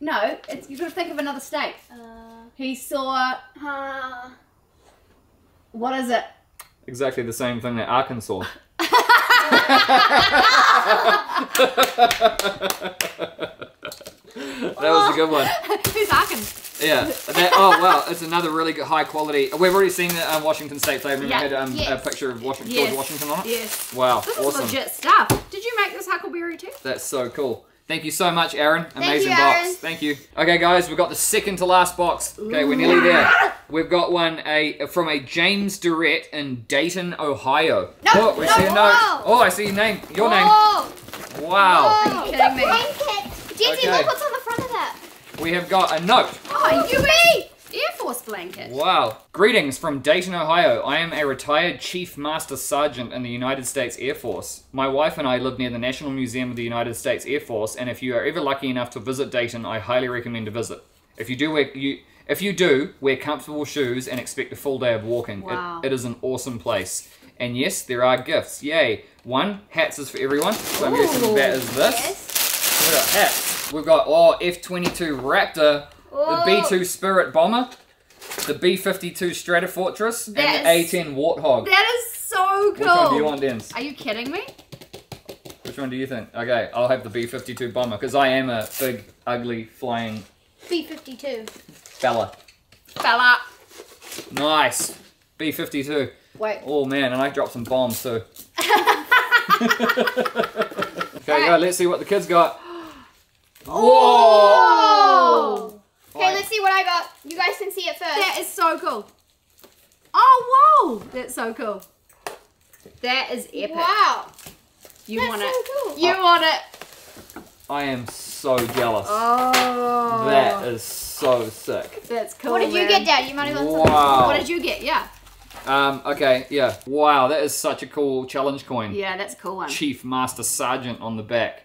Speaker 2: No. It's, you've got to think of another state.
Speaker 3: Uh,
Speaker 2: He saw.
Speaker 3: uh,
Speaker 2: What is it?
Speaker 1: Exactly the same thing that Arkansas. that was a good one.
Speaker 2: Who's Arkin?
Speaker 1: Yeah. That, oh wow, it's another really good, high quality. We've already seen the um, Washington State flag. Remember,
Speaker 2: Yeah.
Speaker 1: had um,
Speaker 3: Yes.
Speaker 1: a picture of Washington,
Speaker 2: Yes.
Speaker 1: George Washington on it.
Speaker 2: Yes.
Speaker 1: Wow,
Speaker 2: This is
Speaker 1: awesome.
Speaker 2: legit stuff. Did you make this huckleberry too?
Speaker 1: That's so cool. Thank you so much, Aaron. Amazing
Speaker 3: you,
Speaker 1: box.
Speaker 3: Aaron.
Speaker 1: Thank you. Okay, guys, we've got the second to last box. Okay, we're nearly there. We've got one a from a James Durrett in Dayton, Ohio.
Speaker 3: No,
Speaker 1: oh, we
Speaker 3: no,
Speaker 1: see a note. Oh, I see your name. Your name.
Speaker 3: Oh,
Speaker 1: Wow.
Speaker 3: oh,
Speaker 2: you kidding me?
Speaker 3: Blanket. Jency,
Speaker 1: Okay.
Speaker 3: look what's on the front of that.
Speaker 1: We have got a note.
Speaker 2: Oh, UE Air Force blanket.
Speaker 1: Wow. Greetings from Dayton, Ohio. I am a retired Chief Master Sergeant in the United States Air Force. My wife and I live near the National Museum of the United States Air Force, and if you are ever lucky enough to visit Dayton, I highly recommend a visit. If you do wear you if you do, wear comfortable shoes and expect a full day of walking. It- it is an awesome place. And yes, there are gifts. Yay. One, hats is for everyone. So I'm guessing that is this.
Speaker 3: Yes.
Speaker 1: We've got hats. We've got oh F22 Raptor, the
Speaker 3: Oh.
Speaker 1: B2 Spirit Bomber, the B52 Stratofortress, and
Speaker 2: That
Speaker 1: the A10 Warthog.
Speaker 2: That is so cool.
Speaker 1: Which one do you want, Dens?
Speaker 2: Are you kidding me?
Speaker 1: Which one do you think? Okay, I'll have the B52 Bomber because I am a big, ugly, flying
Speaker 3: B52.
Speaker 1: fella.
Speaker 2: Fella.
Speaker 1: Nice. B52.
Speaker 2: Wait.
Speaker 1: Oh man, and I dropped some bombs too. okay, yeah, let's see what the kids got. Oh! Whoa!
Speaker 3: Oh. Okay, let's see what I got. You guys can see it first.
Speaker 2: That is so cool. Oh, whoa. That's so cool. That is epic.
Speaker 3: Wow.
Speaker 2: You
Speaker 3: That's
Speaker 2: want
Speaker 3: so
Speaker 2: it.
Speaker 3: cool.
Speaker 2: You want it.
Speaker 1: I am so jealous.
Speaker 2: Oh.
Speaker 1: That is so sick.
Speaker 2: That's cool.
Speaker 3: what did you get, Dad? You might have got something.
Speaker 1: Wow.
Speaker 2: What did you get? Yeah.
Speaker 1: Um, okay, yeah. Wow, that is such a cool challenge coin.
Speaker 2: Yeah, that's a cool one.
Speaker 1: Chief Master Sergeant on the back.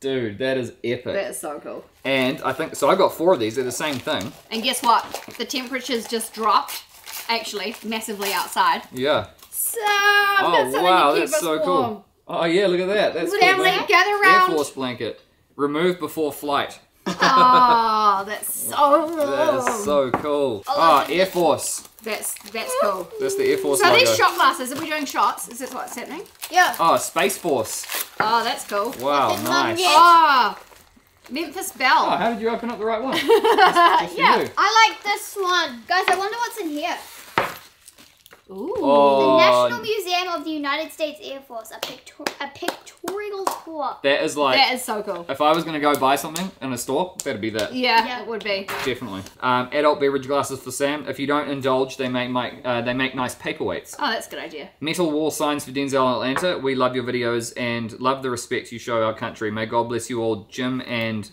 Speaker 1: Dude, that is epic.
Speaker 2: That is so cool.
Speaker 1: And I think, so I got four of these. They're the same thing.
Speaker 2: And guess what? The temperature's just dropped, actually, massively outside.
Speaker 1: Yeah.
Speaker 2: So I've got
Speaker 1: Oh, wow,
Speaker 2: to keep
Speaker 1: that's so
Speaker 2: warm.
Speaker 1: cool. Oh, yeah, look at that. That's cool.
Speaker 2: Family,
Speaker 1: man.
Speaker 2: gather
Speaker 1: Air
Speaker 2: round.
Speaker 1: Force blanket. Remove before flight.
Speaker 2: Oh, that's so cool.
Speaker 1: That is so cool.
Speaker 3: Oh,
Speaker 1: Ah,
Speaker 3: that's a
Speaker 1: Air Force.
Speaker 2: That's that's cool.
Speaker 1: That's the Air Force
Speaker 2: So
Speaker 1: logo.
Speaker 2: these shot glasses, are we doing shots? Is this what's happening?
Speaker 3: Yeah.
Speaker 1: Oh, Space Force.
Speaker 2: Oh, that's cool.
Speaker 1: Wow,
Speaker 3: What did Mum
Speaker 1: nice.
Speaker 3: get?
Speaker 2: Oh, Memphis Belle.
Speaker 1: Oh, how did you open up the right one? Just for
Speaker 2: yeah.
Speaker 1: you.
Speaker 3: I like this one. Guys, I wonder what's in here.
Speaker 2: Ooh.
Speaker 1: Oh,
Speaker 3: The National Museum of the United States Air Force, a, pictor- a pictorial tour.
Speaker 1: that is like,
Speaker 2: that is so cool.
Speaker 1: if I was going to go buy something in a store, that'd be that.
Speaker 2: Yeah,
Speaker 3: Yeah.
Speaker 2: it would be.
Speaker 1: Definitely. Um, adult beverage glasses for Sam. If you don't indulge, they make, make uh, they make nice paperweights.
Speaker 2: Oh, that's a good idea.
Speaker 1: Metal wall signs for Denzel and Atlanta. We love your videos and love the respect you show our country. May God bless you all, Jim and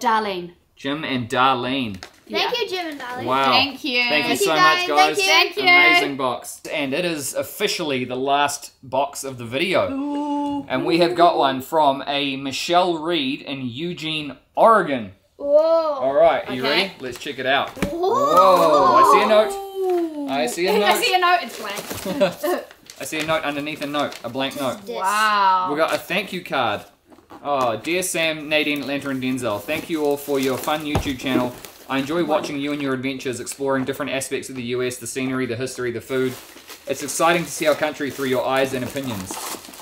Speaker 2: Darlene.
Speaker 1: Jim and Darlene.
Speaker 3: Thank
Speaker 2: Yeah.
Speaker 3: you, Jim and Darling.
Speaker 1: Wow.
Speaker 2: Thank you.
Speaker 1: Thank you
Speaker 3: Thank you,
Speaker 1: so
Speaker 3: guys.
Speaker 1: much, guys.
Speaker 3: Thank you.
Speaker 1: Amazing box. And it is officially the last box of the video.
Speaker 2: Ooh.
Speaker 1: And we have got one from a Michelle Reed in Eugene, Oregon.
Speaker 3: Whoa.
Speaker 1: All right, are you
Speaker 2: Okay.
Speaker 1: ready? Let's check it out.
Speaker 3: Whoa.
Speaker 1: Whoa, I see a note. I see a
Speaker 2: I
Speaker 1: note.
Speaker 2: I see a note. It's blank.
Speaker 1: I see a note underneath a note, a blank note.
Speaker 3: This.
Speaker 2: wow.
Speaker 1: We got a thank you card. Oh, dear Sam, Nadine, Atlanta, and Denzel, thank you all for your fun YouTube channel. I enjoy watching you and your adventures, exploring different aspects of the US, the scenery, the history, the food. It's exciting to see our country through your eyes and opinions.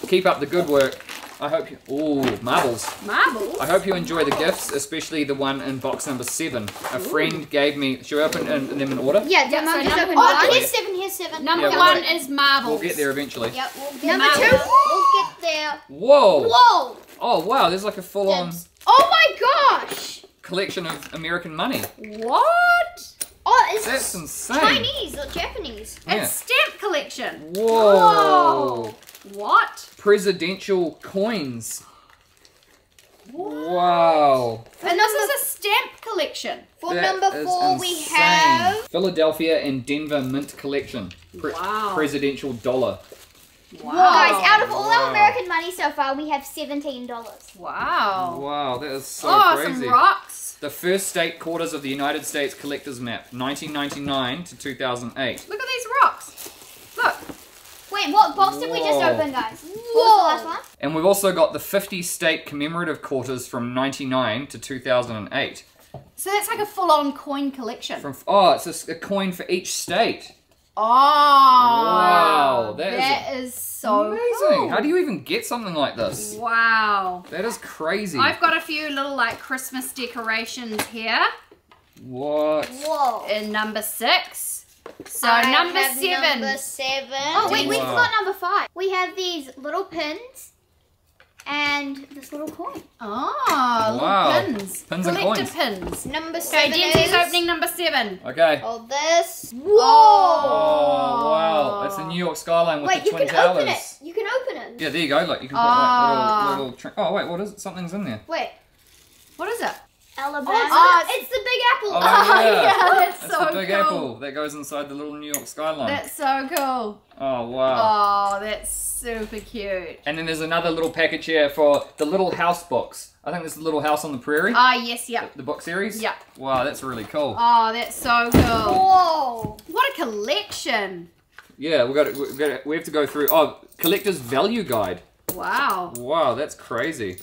Speaker 1: Keep up the good work. I hope you. Ooh, marbles.
Speaker 2: Marbles.
Speaker 1: I hope you enjoy the gifts, especially the one in box number seven. A friend gave me. Should we open in- them in order?
Speaker 3: Yeah,
Speaker 2: Yeah,
Speaker 3: the
Speaker 2: so
Speaker 3: just
Speaker 2: number
Speaker 3: opened
Speaker 2: one-
Speaker 3: one.
Speaker 4: Oh, here's seven, here's seven.
Speaker 2: Number
Speaker 1: Yeah,
Speaker 2: one
Speaker 1: wait.
Speaker 2: is marbles.
Speaker 1: We'll get there eventually.
Speaker 4: Yep, we'll get
Speaker 3: Number
Speaker 4: there.
Speaker 3: two.
Speaker 4: We'll get there.
Speaker 1: Whoa!
Speaker 4: Whoa!
Speaker 1: Oh wow, there's like a full-on
Speaker 4: Dibs.
Speaker 3: Oh my gosh!
Speaker 1: Collection of American money.
Speaker 2: What?
Speaker 3: Oh, it's
Speaker 1: That's insane.
Speaker 3: Chinese or Japanese.
Speaker 1: Yeah.
Speaker 2: It's stamp collection.
Speaker 1: Whoa!
Speaker 2: What?
Speaker 1: Presidential coins. Wow.
Speaker 2: And this is a stamp collection.
Speaker 4: For
Speaker 1: That
Speaker 4: number four, we have.
Speaker 1: Philadelphia and Denver Mint Collection. Pre-
Speaker 2: Wow.
Speaker 1: Presidential dollar.
Speaker 2: Wow.
Speaker 3: Well, guys, out of all
Speaker 1: Wow.
Speaker 3: our American money so far, we have seventeen dollars.
Speaker 2: Wow.
Speaker 1: Wow, that is so
Speaker 2: oh,
Speaker 1: crazy.
Speaker 2: some rocks.
Speaker 1: The first state quarters of the United States collector's map, 1999 to 2008.
Speaker 2: Look at these rocks. Look.
Speaker 3: Wait, what box did we just open, guys? What was the last one?
Speaker 1: And we've also got the 50 state commemorative quarters from 99 to 2008.
Speaker 2: So that's like a full-on coin collection.
Speaker 1: From oh, it's a coin for each state.
Speaker 2: Oh.
Speaker 1: Wow, that is
Speaker 2: that is so
Speaker 1: Amazing.
Speaker 2: cool.
Speaker 1: How do you even get something like this?
Speaker 2: Wow.
Speaker 1: That is crazy.
Speaker 2: I've got a few little like Christmas decorations here
Speaker 1: What?
Speaker 3: Whoa.
Speaker 2: in number six. So
Speaker 4: I
Speaker 2: number
Speaker 4: have
Speaker 2: seven.
Speaker 4: Number seven.
Speaker 3: Oh wait, we
Speaker 1: Wow.
Speaker 3: forgot number five. We have these little pins and this little coin.
Speaker 2: Oh,
Speaker 1: Wow.
Speaker 2: little pins.
Speaker 1: Pins and coins.
Speaker 2: pins.
Speaker 4: Number
Speaker 2: Okay,
Speaker 4: seven
Speaker 2: Jensy's
Speaker 4: is.
Speaker 2: opening number seven.
Speaker 1: Okay.
Speaker 4: Oh, this. Whoa!
Speaker 1: Oh, wow. That's the New York skyline with
Speaker 3: Wait,
Speaker 1: the
Speaker 3: you can open it. You can open it.
Speaker 1: Yeah, there you go. Look, you can put
Speaker 2: Ah.
Speaker 1: like little, little. Tra- oh wait, what is it? Something's in there.
Speaker 3: Wait.
Speaker 2: What is it?
Speaker 3: Alabama.
Speaker 2: Oh,
Speaker 3: it's, the Big Apple.
Speaker 1: Oh, yeah.
Speaker 2: that's,
Speaker 1: That's
Speaker 2: so
Speaker 1: the big
Speaker 2: cool.
Speaker 1: apple that goes inside the little New York skyline.
Speaker 2: That's so cool.
Speaker 1: oh wow.
Speaker 2: Oh, that's super cute.
Speaker 1: And then there's another little package here for the Little House box. I think this is the Little House on the Prairie.
Speaker 2: Ah, yes, yep.
Speaker 1: the book series.
Speaker 2: Yeah.
Speaker 1: Wow, that's really cool.
Speaker 2: Oh, that's so cool.
Speaker 3: Whoa.
Speaker 2: What a collection.
Speaker 1: Yeah, we got to, we got to, we have to go through. Oh, collector's value guide.
Speaker 2: Wow.
Speaker 1: Wow, that's crazy.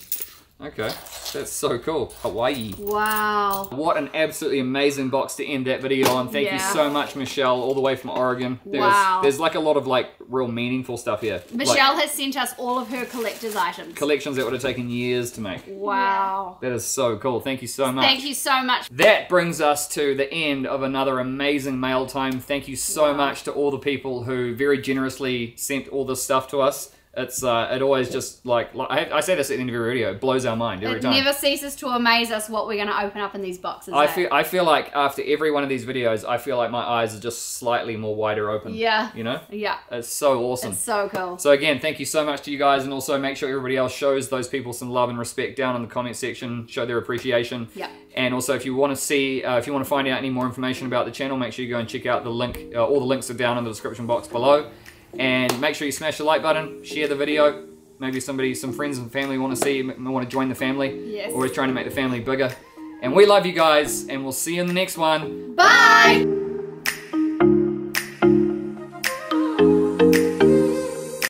Speaker 1: Okay, that's so cool. Hawaii.
Speaker 2: Wow.
Speaker 1: What an absolutely amazing box to end that video on. Thank you so much, Michelle, all the way from Oregon. There's,
Speaker 2: Wow.
Speaker 1: There's like a lot of like real meaningful stuff here. Like,
Speaker 2: Michelle has sent us all of her collector's items.
Speaker 1: collections that would have taken years to make.
Speaker 2: Wow.
Speaker 1: That is so cool. Thank you so much.
Speaker 2: Thank you so much.
Speaker 1: That brings us to the end of another amazing mail time. Thank you so
Speaker 2: Wow.
Speaker 1: much to all the people who very generously sent all this stuff to us. It's uh, it always just like, like I, I say this at the end of every video. It blows our mind every
Speaker 2: It
Speaker 1: time.
Speaker 2: It never ceases to amaze us what we're going to open up in these boxes.
Speaker 1: I
Speaker 2: eh?
Speaker 1: feel I feel like after every one of these videos, I feel like my eyes are just slightly more wider open.
Speaker 2: Yeah.
Speaker 1: You know,
Speaker 2: Yeah.
Speaker 1: it's so awesome.
Speaker 2: It's so cool.
Speaker 1: So again, thank you so much to you guys, and also make sure everybody else shows those people some love and respect down in the comment section. Show their appreciation.
Speaker 2: Yeah.
Speaker 1: And also, if you want to see, uh, if you want to find out any more information about the channel, make sure you go and check out the link. Uh, all the links are down in the description box below. And make sure you smash the like button, share the video. Maybe somebody, some friends and family want to see, want to join the family.
Speaker 2: Yes.
Speaker 1: Always trying to make the family bigger. And we love you guys, and we'll see you in the next one.
Speaker 2: Bye.